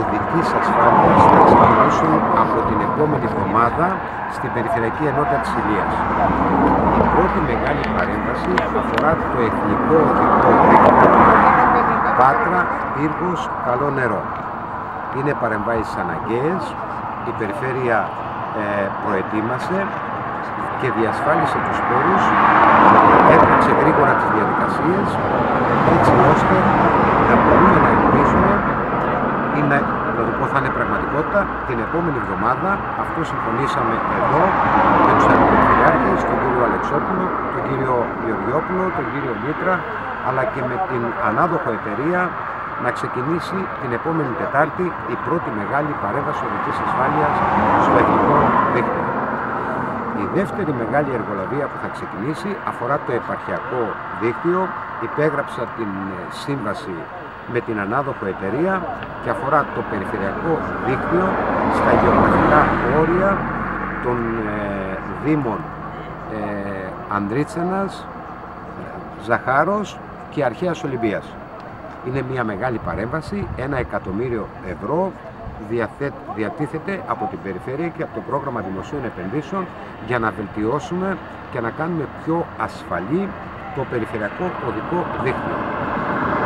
οδικής ασφάλειας θα ξεκινήσουν από την επόμενη εβδομάδα στην Περιφερειακή Ενότητα της Ηλίας. Η πρώτη μεγάλη παρέμβαση αφορά το εθνικό οδικό δίκτυο Πάτρα, Πύργος, Καλό Νερό. Είναι παρεμβάσεις αναγκαίες, η Περιφέρεια ε, προετοίμασε και διασφάλισε τους πόρους, έπαιξε γρήγορα τις διαδικασίες, έτσι ώστε να μπορούμε να ελπίζουμε ή να, να το πω θα είναι πραγματικότητα την επόμενη εβδομάδα αυτό συμφωνήσαμε εδώ με τους αντιπεριφερειάρχες, τον κύριο Αλεξόπουλο, τον κύριο Γεωργιόπουλο, τον κύριο Μήτρα αλλά και με την ανάδοχο εταιρεία να ξεκινήσει την επόμενη Τετάρτη η πρώτη μεγάλη παρέμβαση οδικής ασφάλειας στο εθνικό δίκτυο. Η δεύτερη μεγάλη εργολαβία που θα ξεκινήσει αφορά το επαρχιακό δίκτυο. Υπέγραψα την ε, σύμβαση με την ανάδοχο εταιρεία και αφορά το περιφερειακό δίκτυο στα γεωγραφικά όρια των ε, Δήμων ε, Ανδρίτσενας, Ζαχάρος και Αρχαίας Ολυμπίας. Είναι μια μεγάλη παρέμβαση, ένα εκατομμύριο ευρώ διατίθεται από την Περιφέρεια και από το πρόγραμμα δημοσίων επενδύσεων για να βελτιώσουμε και να κάνουμε πιο ασφαλή το περιφερειακό οδικό δίκτυο.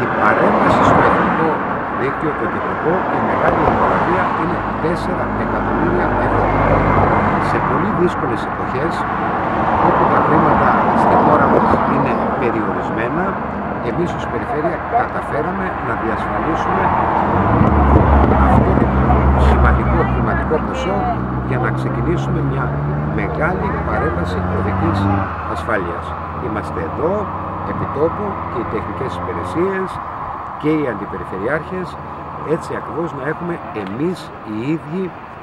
Η παρέμβαση στο εθνικό δίκτυο, το κεντρικό, η μεγάλη εμπορία είναι 4 εκατομμύρια ευρώ. Σε πολύ δύσκολες εποχές, όπου τα χρήματα στη χώρα μας είναι περιορισμένα, εμείς ως Περιφέρεια καταφέραμε να διασφαλίσουμε αυτό το σημαντικό χρηματικό ποσό για να ξεκινήσουμε μια μεγάλη παρέμβαση οδικής ασφάλειας. Είμαστε εδώ, επιτόπου και οι τεχνικές υπηρεσίες και οι αντιπεριφερειάρχες έτσι ακριβώς να έχουμε εμείς οι ίδιοι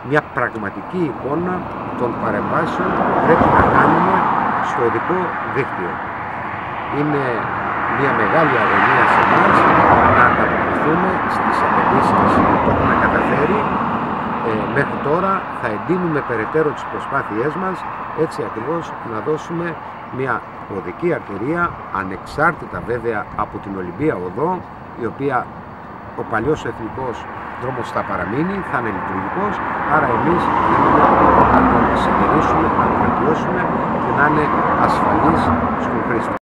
μια πραγματική εικόνα των παρεμβάσεων που πρέπει να κάνουμε στο οδικό δίκτυο. Είναι μια μεγάλη αγωνία σε εμάς να ανταποκριθούμε στις απαιτήσεις που έχουμε καταφέρει. Ε, μέχρι τώρα θα εντείνουμε περαιτέρω τις προσπάθειές μας έτσι ακριβώς να δώσουμε μια οδική αρτηρία ανεξάρτητα βέβαια από την Ολυμπία Οδό η οποία ο παλιός εθνικός δρόμος θα παραμείνει, θα είναι λειτουργικός άρα εμείς θέλουμε να τον συντηρήσουμε, να τον βελτιώσουμε και να είναι ασφαλής στον χρήστη.